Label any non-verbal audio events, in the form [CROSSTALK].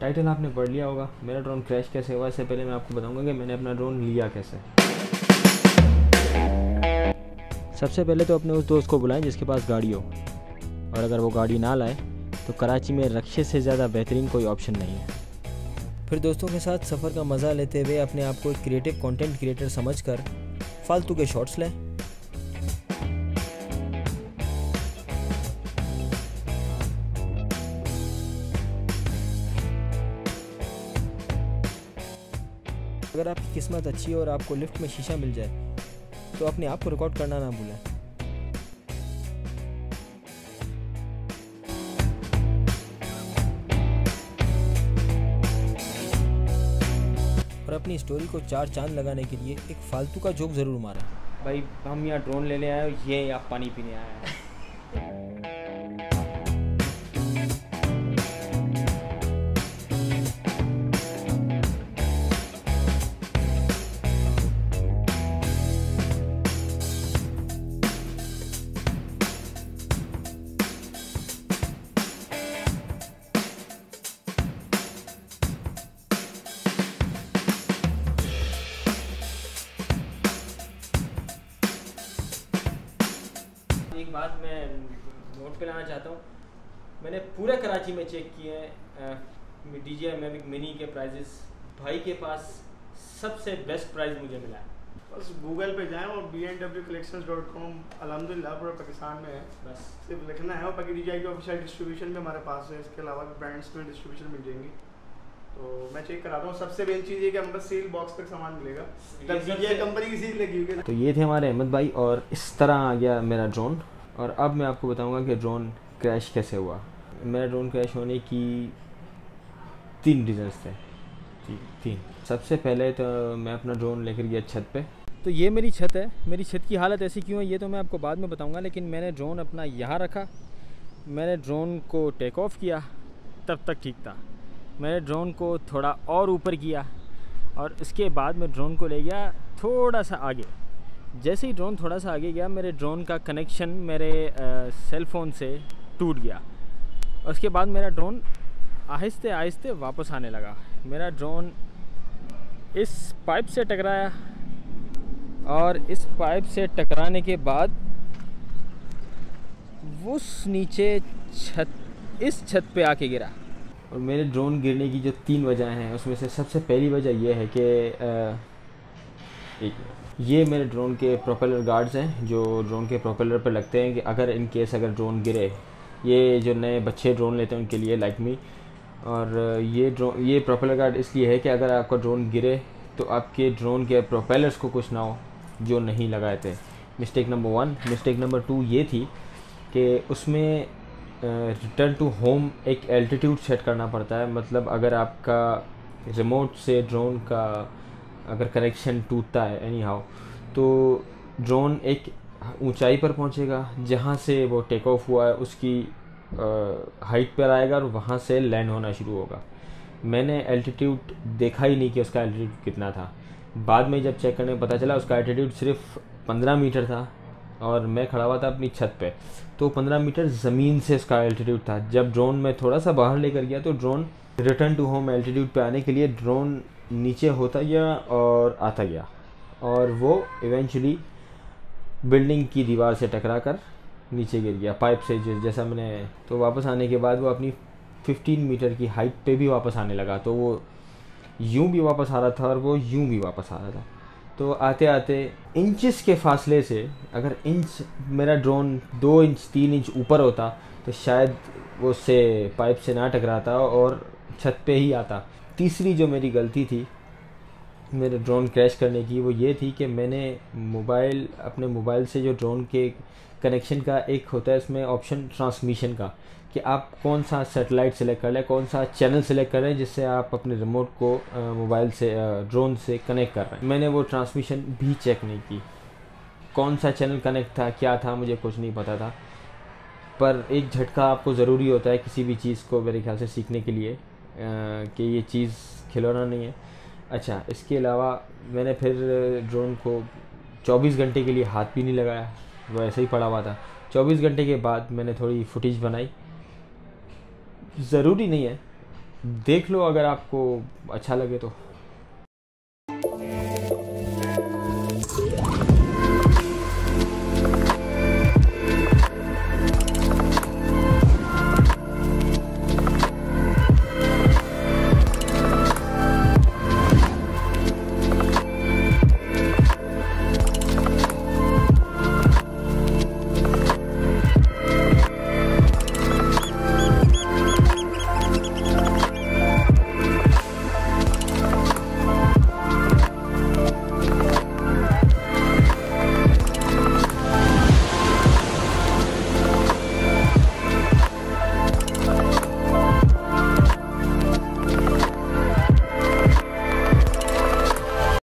Title आपने पढ़ लिया होगा। मेरा ड्रोन क्रैश कैसे हुआ, इससे पहले मैं आपको बताऊँगा कि मैंने अपना ड्रोन लिया कैसे। सबसे पहले तो अपने उस दोस्त को बुलाएँ जिसके पास गाड़ी हो। और अगर वो गाड़ी ना लाए तो कराची में रक्शे से ज़्यादा बेहतरीन कोई ऑप्शन नहीं है। फिर दोस्तों के साथ सफ़र का मज़ा लेते हुए अपने आप को एक क्रिएटिव कंटेंट क्रिएटर समझकर फालतू के शॉट्स लें। अगर आपकी किस्मत अच्छी है और आपको लिफ्ट में शीशा मिल जाए तो अपने आप को रिकॉर्ड करना ना भूलें। और अपनी स्टोरी को चार चाँद लगाने के लिए एक फालतू का जोक ज़रूर मारें। भाई हम यहाँ ड्रोन लेने आए ये आप पानी पीने आए हैं। [LAUGHS] बात मैं नोट पे लाना चाहता हूँ। मैंने पूरे कराची में चेक किए हैं। डी जे मैविक मिनी के प्राइजेस भाई के पास सबसे बेस्ट प्राइस मुझे मिला है। बस गूगल पे जाएँ और B N W collection dot com अलहमदिल्ला पूरा पाकिस्तान में है। बस। सिर्फ़ लिखना है और बाकी डी की ऑफिशियल डिस्ट्रीब्यूशन भी हमारे पास है। इसके अलावा भी ब्रांड्स में डिस्ट्रीब्यूशन मिल जाएँगी। तो मैं चेक कराता हूँ। सबसे मेन चीज़ ये कि हमारे पास सील बॉक्स तक सामान मिलेगा। तब कंपनी की सील लगी हुई है तो ये थे हमारे अहमद भाई और इस तरह आ गया मेरा ड्रोन और अब मैं आपको बताऊँगा कि ड्रोन क्रैश कैसे हुआ। मेरा ड्रोन क्रैश होने की तीन रीजंस थे। तीन। सबसे पहले तो मैं अपना ड्रोन लेकर गया छत पे। तो ये मेरी छत है। मेरी छत की हालत ऐसी क्यों है ये तो मैं आपको बाद में बताऊँगा लेकिन मैंने ड्रोन अपना यहाँ रखा। मैंने ड्रोन को टेक ऑफ़ किया तब तक ठीक था। मैंने ड्रोन को थोड़ा और ऊपर किया और इसके बाद मैं ड्रोन को ले गया थोड़ा सा आगे। जैसे ही ड्रोन थोड़ा सा आगे गया, मेरे ड्रोन का कनेक्शन मेरे सेल फ़ोन से टूट गया। उसके बाद मेरा ड्रोन आहिस्ते आहिस्ते वापस आने लगा। मेरा ड्रोन इस पाइप से टकराया और इस पाइप से टकराने के बाद उस नीचे छत, इस छत पे आके गिरा। और मेरे ड्रोन गिरने की जो तीन वजह हैं, उसमें से सबसे पहली वजह यह है कि एक ये मेरे ड्रोन के प्रोपेलर गार्ड्स हैं, जो ड्रोन के प्रोपेलर पर लगते हैं कि अगर इन केस अगर ड्रोन गिरे, ये जो नए बच्चे ड्रोन लेते हैं उनके लिए लाइक मी और ये ड्रोन ये प्रोपेलर गार्ड इसलिए है कि अगर आपका ड्रोन गिरे तो आपके ड्रोन के प्रोपेलर्स को कुछ ना हो, जो नहीं लगाए थे। Mistake number one mistake number two ये थी कि उसमें रिटर्न टू होम एक एल्टीट्यूड सेट करना पड़ता है। मतलब अगर आपका रिमोट से ड्रोन का अगर कनेक्शन टूटता है एनी हाउ तो ड्रोन एक ऊंचाई पर पहुंचेगा, जहाँ से वो टेक ऑफ़ हुआ है, उसकी हाइट पर आएगा और वहाँ से लैंड होना शुरू होगा। मैंने एल्टीट्यूड देखा ही नहीं कि उसका एल्टीट्यूड कितना था। बाद में जब चेक करने पता चला, उसका एल्टीट्यूड सिर्फ़ पंद्रह मीटर था और मैं खड़ा हुआ था अपनी छत पे। तो पंद्रह मीटर ज़मीन से उसका एल्टीट्यूड था। जब ड्रोन में थोड़ा सा बाहर लेकर गया तो drone return to home altitude पे आने के लिए ड्रोन नीचे होता गया और आता गया। और वो इवेंचुअली बिल्डिंग की दीवार से टकरा कर नीचे गिर गया पाइप से जैसा मैंने तो वापस आने के बाद वो अपनी 15 मीटर की हाइट पे भी वापस आने लगा। तो वो यूँ भी वापस आ रहा था और वो यूँ भी वापस आ रहा था। तो आते आते इंचेस के फासले से अगर इंच मेरा ड्रोन दो इंच तीन इंच ऊपर होता तो शायद वो उससे पाइप से ना टकराता और छत पे ही आता। तीसरी जो मेरी गलती थी, मेरे ड्रोन क्रैश करने की, वो ये थी कि मैंने मोबाइल अपने मोबाइल से जो ड्रोन के कनेक्शन का एक होता है इसमें ऑप्शन ट्रांसमिशन का, कि आप कौन सा सेटेलाइट सेलेक्ट कर लें कौन सा चैनल सेलेक्ट करें जिससे आप अपने रिमोट को मोबाइल से ड्रोन से कनेक्ट कर रहे हैं। मैंने वो ट्रांसमिशन भी चेक नहीं की। कौन सा चैनल कनेक्ट था, क्या था, मुझे कुछ नहीं पता था। पर एक झटका आपको ज़रूरी होता है किसी भी चीज़ को मेरे ख्याल से सीखने के लिए। कि ये चीज़ खिलौना नहीं है। अच्छा इसके अलावा मैंने फिर ड्रोन को 24 घंटे के लिए हाथ भी नहीं लगाया, वो ऐसे ही पड़ा हुआ था। 24 घंटे के बाद मैंने थोड़ी फुटेज बनाई। ज़रूरी नहीं है। देख लो अगर आपको अच्छा लगे तो।